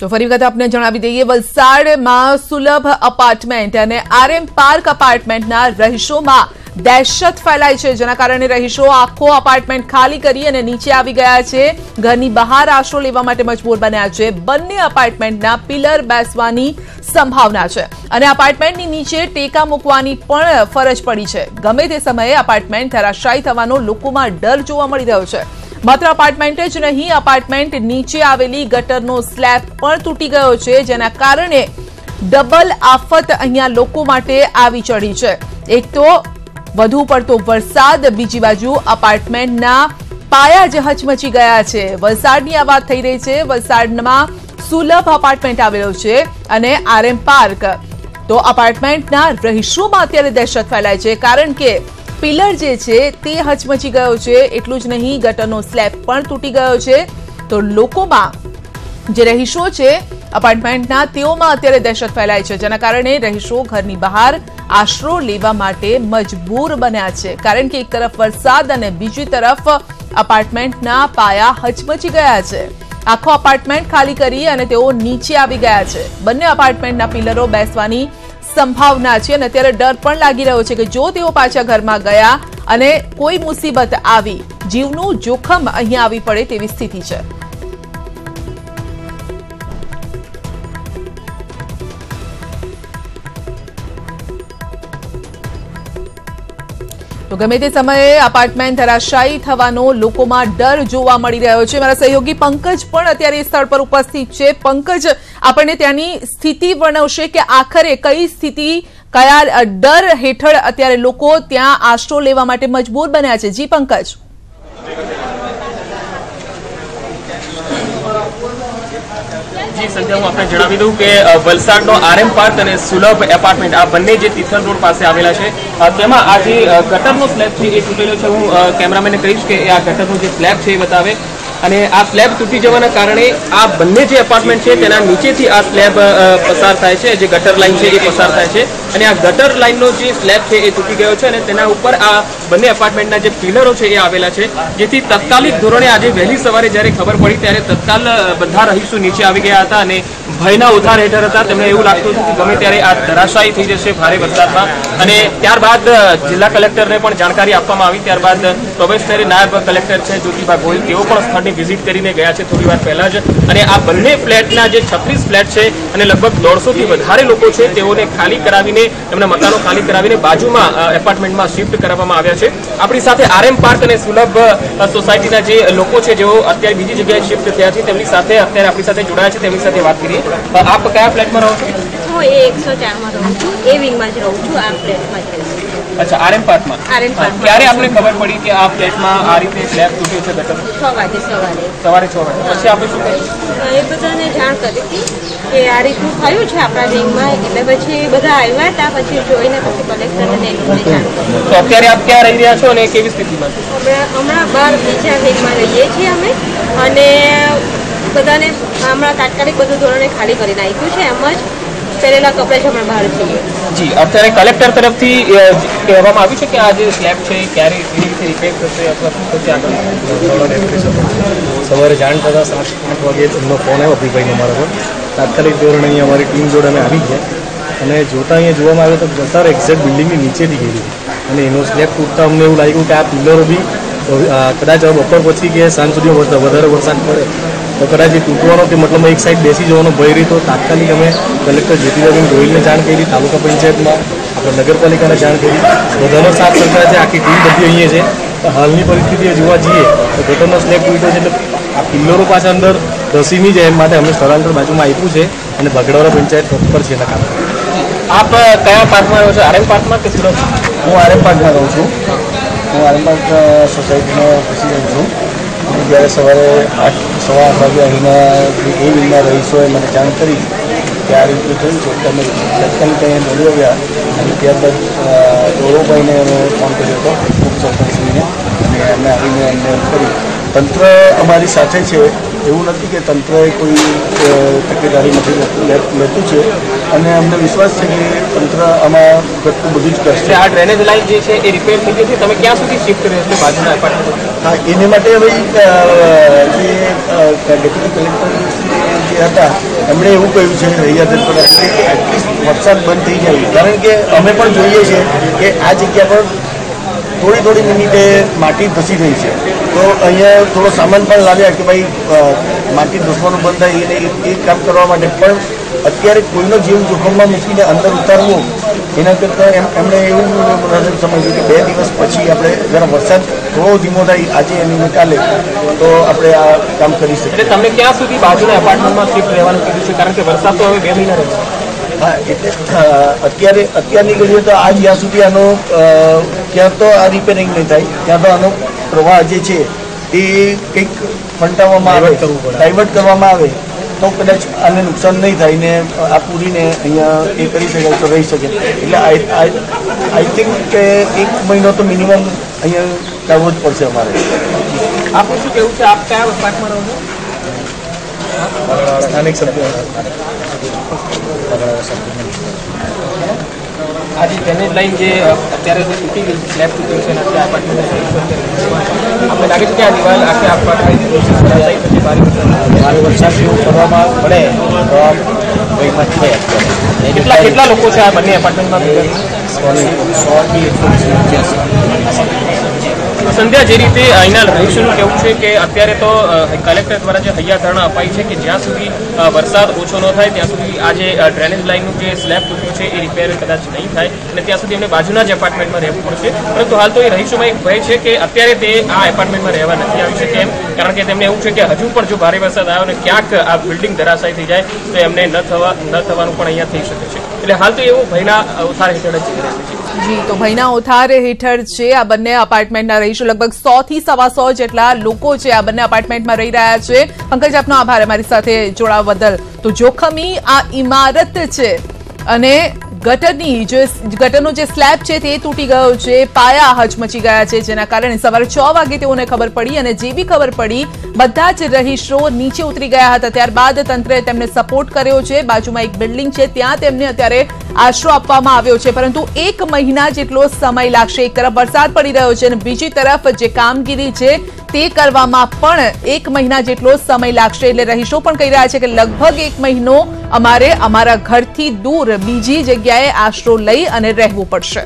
તો ફરી વખત આપને જણાવી દઈએ વલસાડમાં સુલભ અપાર્ટમેન્ટ અને આરએમ પાર્ક અપાર્ટમેન્ટના રહીશોમાં દહેશત ફેલાઈ છે. જેના કારણે રહીશો આખો અપાર્ટમેન્ટ ખાલી કરી અને નીચે આવી ગયા છે. ઘરની બહાર આશરો લેવા માટે મજબૂર બન્યા છે. બંને અપાર્ટમેન્ટના પિલર બેસવાની સંભાવના છે. અને અપાર્ટમેન્ટની નીચે ટેકા મૂકવાની પણ ફરજ પડી છે. ગમે તે સમયે અપાર્ટમેન્ટ ધરાશાયી થવાનો લોકોમાં ડર જોવા મળી રહ્યો છે. માત્ર અપાર્ટમેન્ટ જ નહીં અપાર્ટમેન્ટ નીચે આવેલી ગટરનો સ્લેબ પણ તૂટી ગયો છે, જેના કારણે ડબલ આફત અહીંયા લોકો માટે આવી ચડી છે. એક તો વધુ પડતો વરસાદ, બીજી બાજુ અપાર્ટમેન્ટના પાયા જ હચમચી ગયા છે. વલસાડની આ વાત થઈ રહી છે. વલસાડમાં સુલભ અપાર્ટમેન્ટ આવેલો છે અને આરએમ પાર્ક. તો અપાર્ટમેન્ટના રહીશોમાં અત્યારે દહેશત ફેલાય છે, કારણ કે પિલર જે છે, તે હચમચી ગયો છે. એટલું જ નહીં, ગટરનો સ્લેબ પણ તૂટી ગયો છે. તો લોકોમાં જે રહીશો છે, અપાર્ટમેન્ટના, તેઓમાં અત્યારે દહેશત ફેલાય છે. જેના કારણે રહીશો ઘરની બહાર આશરો લેવા માટે મજબૂર બન્યા છે. કારણ કે એક તરફ વરસાદ અને બીજી તરફ અપાર્ટમેન્ટના પાયા હચમચી ગયા છે. આખો અપાર્ટમેન્ટ ખાલી કરી અને તેઓ નીચે આવી ગયા છે. બંને અપાર્ટમેન્ટના પિલરો બેસવાની સંભાવના છે અને અત્યારે ડર પણ લાગી રહ્યો છે કે જો તેઓ પાછા ઘરમાં ગયા અને કોઈ મુસીબત આવી, જીવનું જોખમ અહીંયા આવી પડે તેવી સ્થિતિ છે. તો ગમે તે સમયે અપાર્ટમેન્ટ ધરાશાયી થવાનો લોકોમાં ડર જોવા મળી રહ્યો છે. મારા સહયોગી પંકજ પણ અત્યારે સ્થળ પર ઉપસ્થિત છે. પંકજ, આપણને ત્યાંની સ્થિતિ વર્ણવશે કે આખરે કઈ સ્થિતિ, કયા ડર હેઠળ અત્યારે લોકો ત્યાં આશરો લેવા માટે મજબૂર બન્યા છે. જી પંકજ. જી સંજય હું આપણે જણાવી દઉં કે વલસાડનો આરએમ પાર્ક અને સુલભ એપાર્ટમેન્ટ આ બંને જે તિથલ રોડ પાસે આવેલા છે તેમાં આ જે ગટરનો સ્લેબ છે, એ તૂટેલો છે. હું કેમેરામેનને કહીશ કે આ ગટરનો જે સ્લેબ છે એ બતાવે. અને આ સ્લેબ તૂટી જવાના કારણે આ બંને જે એપાર્ટમેન્ટ છે તેના નીચેથી આ સ્લેબ પસાર થાય છે, જે ગટર લાઈન છે એ પસાર થાય છે. અને આ ગટર લાઈનનો જે સ્લેબ છે એ તૂટી ગયો છે અને તેના ઉપર આ બંને એપાર્ટમેન્ટના જે પિલરો છે એ આવેલા છે, જેથી તત્કાલિક ધોરણે આજે વહેલી સવારે જ્યારે ખબર પડી ત્યારે તત્કાલ બધા રહીશો નીચે આવી ગયા હતા અને ભયના ઉધાર હેઠળ હતા. તેમને એવું લાગતું હતું કે ગમે ત્યારે આ ધરાશાયી થઈ જશે ભારે વરસાદમાં. અને ત્યારબાદ જિલ્લા કલેક્ટરને પણ જાણકારી આપવામાં આવી. ત્યારબાદ પ્રોબેશનરી નાયબ કલેક્ટર છે જ્યોતિબા ગોયલ તેઓ પણ સ્થળની વિઝિટ કરીને ગયા છે થોડી વાર પહેલા જ. અને આ બંને ફ્લેટના જે છત્રીસ ફ્લેટ છે અને લગભગ દોઢસોથી વધારે લોકો છે, તેઓને ખાલી કરાવીને એમના મકાનો ખાલી કરાવીને બાજુમાં એપાર્ટમેન્ટમાં શિફ્ટ કરવામાં આવ્યા છે. આપણી સાથે આરએમ પાર્ક અને સુલભ સોસાયટીના જે લોકો છે જેઓ અત્યારે બીજી જગ્યાએ શિફ્ટ થયા છે તેમની સાથે અત્યારે આપણી સાથે જોડાયા છે તેમની સાથે વાત કરીએ. આપ કયા ફ્લેટમાં રહો છો? હું એ એકસો ચારમાં રહું છું. એ વિંગમાં જ રહું છું આ ફ્લેટમાં જ રહું છું. અચ્છા આરએમ પાર્કમાં? પાર્કમાં. ક્યારે આપણે ખબર પડી કે આ ફ્લેટમાં આ રીતે સ્લેબ તૂટ્યો છે ગટર? છ વાગે સવારે. સવારે છ વાગે. પછી આપણે શું કર્યું એ બધાને જાણ કરી હતી. કે આ રીતનું થયું છે આપણા વિંગમાં એટલે પછી બધા આવ્યા હતા પછી જોઈને પછી કલેક્ટરને કરી. તો અત્યારે આપ ક્યાં રહી રહ્યા છો અને કેવી સ્થિતિમાં હમણાં હમણાં બાર બીજા વિંગમાં રહીએ છીએ અમે અને બધાને હમણાં તાત્કાલિક બધું ધોરણે ખાલી કરી નાખ્યું છે એમ જ પહેરેલા કપડે જ હમણાં બહાર છીએ જી અત્યારે કલેક્ટર તરફથી કહેવામાં આવ્યું છે કે આ જે સ્લેબ છે ક્યારે કેવી રીતે રિપેર થશે અથવા શું થશે આગળ? સવારે જાણ થતાં સાત આઠ વાગે એમનો ફોન આવ્યો અભિભાઈનો મારા પર તાત્કાલિક ધોરણે અહીંયા અમારી ટીમ જોડે અમે આવી ગયા. અને જોતાં અહીંયા જોવામાં આવ્યો તો ગટર એક્ઝેક્ટ બિલ્ડિંગની નીચેથી ગયેલી. અને એનો સ્લેબ તૂટતા અમને એવું લાગ્યું કે આ પિલ્લરો બી કદાચ બપોર પછી કે સાંજ સુધી વધારે વરસાદ પડે. તો કદાચ એ તૂટવાનો કે મતલબ એક સાઈડ બેસી જવાનો ભય રહી તો તાત્કાલિક અમે કલેક્ટર જ્યોતિરાબેન ગોહિલને જાણ કરી, તાલુકા પંચાયતમાં, આપણે નગરપાલિકાને જાણ કરી. બધાનો સાથ સરકાર છે, આખી ટીમ બધી અહીંયા છે. હાલની પરિસ્થિતિએ જોવા જઈએ, તો ગટરનો સ્લેબ તૂટ્યો છે, એટલે આ પિલ્લરો પાછા અંદર ધસી નહીં જાય એમ માટે અમે સ્થળાંતર બાજુમાં આપ્યું છે અને ભગડોરા પંચાયત પર છે એના કારણે આપ કયા પાર્કમાં રહો છો? આરએમ પાર્ટમાં કે સુરત? હું આરએમ પાર્ટમાં રહું છું. હું આરએમ પાર્ક સોસાયટીનો પ્રેસિડેન્ટ છું. હું જ્યારે સવારે આઠ સવા આઠ વાગે અહીંના જે એ વિંગના રહીશોએ મને જાણ કરી કે આ રીતે થયું છે તો અમે તાત્કાલિક અહીંયા દોડી આવ્યા અને ત્યારબાદ ગૌરવભાઈને અમે ફોન કર્યો હતો ઉપસરપંચશ્રીને અને એમને આવીને એમને કરી તંત્ર અમારી સાથે છે. એવું નથી કે તંત્રએ કોઈ તકેદારી નથી લેતું- છે. અને અમને વિશ્વાસ છે કે તંત્ર આમાં ઘટતું બધું જ કરશે. આ ડ્રેનેજ લાઈન જે છે એ રિપેર થઈ ગઈ છે? તમે ક્યાં સુધી શિફ્ટ રહેશો બાજુના એપાર્ટમેન્ટ હા એને માટે હવે જે ડેપ્યુટી કલેક્ટર જે હતા એમણે એવું કહ્યું છે રૈયા જનપદાર્થે કે એટલીસ્ટ વરસાદ બંધ થઈ જાય. કારણ કે અમે પણ જોઈએ છીએ કે આ જગ્યા પર થોડી થોડી મિનિટે માટી ધસી રહી છે. તો અહીંયા થોડો સામાન પણ લાવ્યા કે ભાઈ માટી ધસવાનું બંધ થાય એને એ- કામ કરવા માટે. પણ અત્યારે કોઈનો જીવ જોખમમાં મૂકીને અંદર ઉતારવું, એના કરતાં એમ એમણે એવું સમજ્યું કે બે દિવસ પછી આપણે જરા વરસાદ થોડો ધીમો થાય, આજે અને કાલે, તો આપણે આ કામ કરી શકીએ. એટલે તમે ક્યાં સુધી બાજુના એપાર્ટમેન્ટમાં શિફ્ટ રહેવાનું કીધું છે? કારણ કે વરસાદ તો હવે બે મહિના રહ્યો હા એટલે અત્યારે અત્યારની ઘડીએ તો આજ જ્યાં સુધી આનો ક્યાં તો આ રિપેરિંગ નહીં થાય ત્યાં તો આનો પ્રવાહ જે છે એ કંઈક ફંટાવવામાં આવે ડાયવર્ટ કરવામાં આવે તો કદાચ આને નુકસાન નહીં થાય ને આ પૂરીને અહીંયા એ કરી શકાય તો રહી શકે. એટલે આઈ આઈ થિંક કે એક મહિનો તો મિનિમમ અહીંયા કરવો જ પડશે અમારે. આપનું શું કેવું છે? આપ કયા એપાર્ટમાં રહો છો? સ્થાનિક સભ્યો. આ જે લાઈન જે અત્યારે જે તૂટી ગઈ સ્લેબ છે અને અત્યારે આપણે લાગે છે કે આ દિવાલ આખે એપાર્ટમેન્ટ ભારે વરસાદ જેવું કરવામાં પડે તો વહીમાં છે કેટલા કેટલા લોકો છે આ બંને એપાર્ટમેન્ટમાં સોની એકસો સંધ્યા જે રીતે અહીંના રહીશોનું કહેવું છે કે અત્યારે તો કલેક્ટર દ્વારા જે હૈયા ધારણા અપાઈ છે કે જ્યાં સુધી વરસાદ ઓછો ન થાય, ત્યાં સુધી આ જે ડ્રેનેજ લાઇનનું જે સ્લેબ તૂટ્યું છે એ રિપેર કદાચ નહીં થાય અને ત્યાં સુધી એમને બાજુના જ એપાર્ટમેન્ટમાં રહેવું પડશે. પરંતુ હાલ તો એ રહીશોમાં એક ભય છે કે અત્યારે તે આ એપાર્ટમેન્ટમાં રહેવા નથી આવી શકે એમ, કારણ કે તેમને એવું છે કે હજુ પણ જો ભારે વરસાદ આવ્યો અને ક્યાંક આ બિલ્ડિંગ ધરાશાયી થઈ જાય, તો એમને ન થવા, ન થવાનું પણ અહીંયા થઈ શકે છે. એટલે હાલ તો એવું ભયના ઉથાર હેઠળ જ રહે છે. જી, તો ભયના ઓથાર હેઠળ છે આ બંને અપાર્ટમેન્ટના રહીશો. લગભગ સો થી સવા સો જેટલા લોકો છે આ બંને અપાર્ટમેન્ટમાં રહી રહ્યા છે. પંકજ, આપનો આભાર અમારી સાથે જોડાવા બદલ. તો જોખમી આ ઇમારત છે અને ગટરની જે ગટરનો જે સ્લેબ છે તે તૂટી ગયો છે, પાયા હચમચી ગયા છે, જેના કારણે સવારે છ વાગે તેઓને ખબર પડી અને જે બી ખબર પડી, બધા જ રહીશો નીચે ઉતરી ગયા હતા. ત્યારબાદ તંત્રે તેમને સપોર્ટ કર્યો છે. બાજુમાં એક બિલ્ડિંગ છે, ત્યાં તેમને અત્યારે આશરો આપવામાં આવ્યો છે. પરંતુ એક મહિના જેટલો સમય લાગશે. એક તરફ વરસાદ પડી રહ્યો છે અને બીજી તરફ જે કામગીરી છે તે કરવામાં પણ એક મહિના જેટલો સમય લાગશે. એટલે રહીશો પણ કહી રહ્યા છે કે લગભગ એક મહિનો અમારે અમારા ઘરથી દૂર બીજી જગ્યાએ આશરો લઈ અને રહેવું પડશે.